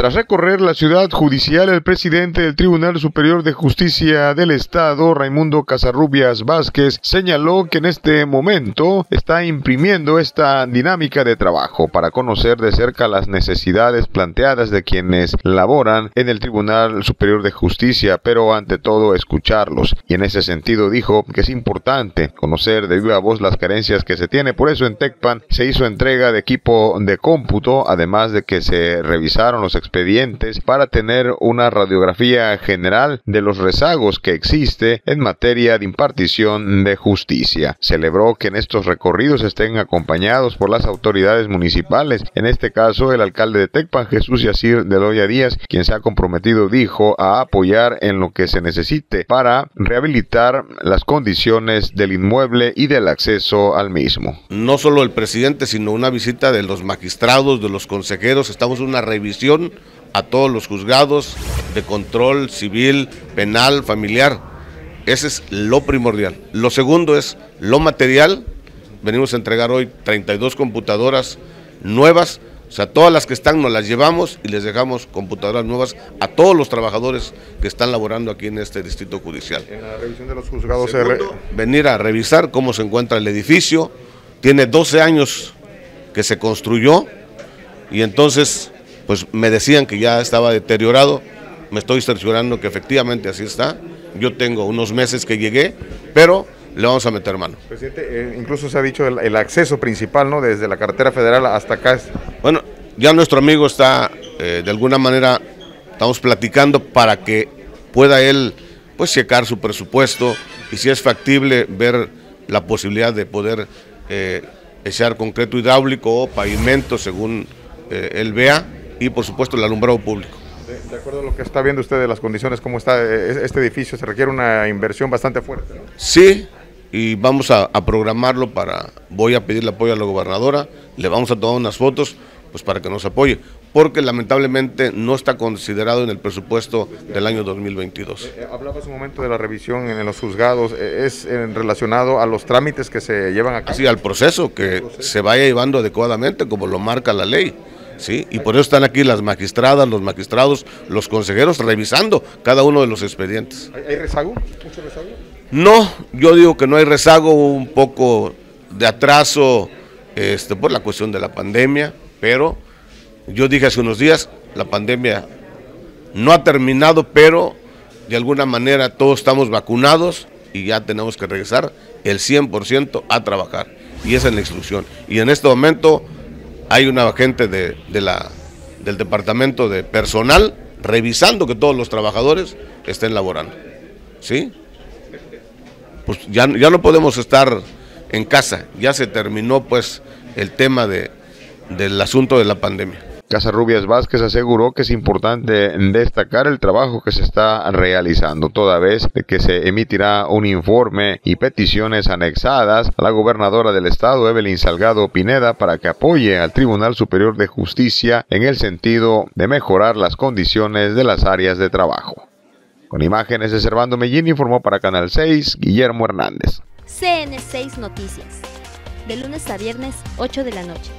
Tras recorrer la ciudad judicial, el presidente del Tribunal Superior de Justicia del Estado, Raimundo Casarrubias Vázquez, señaló que en este momento está imprimiendo esta dinámica de trabajo para conocer de cerca las necesidades planteadas de quienes laboran en el Tribunal Superior de Justicia, pero ante todo escucharlos. Y en ese sentido dijo que es importante conocer de viva voz las carencias que se tiene. Por eso en TECPAN se hizo entrega de equipo de cómputo, además de que se revisaron los expedientes para tener una radiografía general de los rezagos que existe en materia de impartición de justicia. Celebró que en estos recorridos estén acompañados por las autoridades municipales, en este caso el alcalde de Tecpan, Jesús Yacir de Loya Díaz, quien se ha comprometido, dijo, a apoyar en lo que se necesite para rehabilitar las condiciones del inmueble y del acceso al mismo. No solo el presidente, sino una visita de los magistrados, de los consejeros, estamos en una revisión a todos los juzgados de control civil, penal, familiar. Ese es lo primordial. Lo segundo es lo material. Venimos a entregar hoy 32 computadoras nuevas. O sea, todas las que están nos las llevamos y les dejamos computadoras nuevas a todos los trabajadores que están laborando aquí en este distrito judicial. En la revisión de los juzgados... venir a revisar cómo se encuentra el edificio. Tiene 12 años que se construyó y entonces pues me decían que ya estaba deteriorado, me estoy cerciorando que efectivamente así está, yo tengo unos meses que llegué, pero le vamos a meter mano. Presidente, eh, incluso se ha dicho el, acceso principal, ¿no? Desde la carretera federal hasta acá. Bueno, ya nuestro amigo está, eh, de alguna manera, estamos platicando para que pueda él, pues, checar su presupuesto y si es factible ver la posibilidad de poder eh, echar concreto hidráulico o pavimento según él vea y por supuesto el alumbrado público. De, acuerdo a lo que está viendo usted de las condiciones, cómo está eh, este edificio, se requiere una inversión bastante fuerte. Sí, y vamos a, programarlo para, voy a pedirle apoyo a la gobernadora, le vamos a tomar unas fotos pues para que nos apoye, porque lamentablemente no está considerado en el presupuesto del año 2022. Eh, eh, hablaba hace un momento de la revisión en, los juzgados, ¿es relacionado a los trámites que se llevan a cabo? Sí, al proceso, que se vaya llevando adecuadamente como lo marca la ley. ¿Sí? Y por eso están aquí las magistradas, los magistrados, los consejeros revisando cada uno de los expedientes. ¿Hay, rezago? ¿Mucho rezago? No, yo digo que no hay rezago, un poco de atraso este, por la cuestión de la pandemia, pero yo dije hace unos días, la pandemia no ha terminado, pero de alguna manera todos estamos vacunados y ya tenemos que regresar el 100% a trabajar. Y esa es la instrucción. Y en este momento hay una agente de, la, del departamento de personal revisando que todos los trabajadores estén laborando. ¿Sí? Pues ya, ya no podemos estar en casa, ya se terminó pues el tema de, del asunto de la pandemia. Casarrubias Vázquez aseguró que es importante destacar el trabajo que se está realizando, toda vez que se emitirá un informe y peticiones anexadas a la gobernadora del estado, Evelyn Salgado Pineda, para que apoye al Tribunal Superior de Justicia en el sentido de mejorar las condiciones de las áreas de trabajo. Con imágenes de Servando Mellín informó para Canal 6 Guillermo Hernández. CN6 Noticias. De lunes a viernes, 8 de la noche.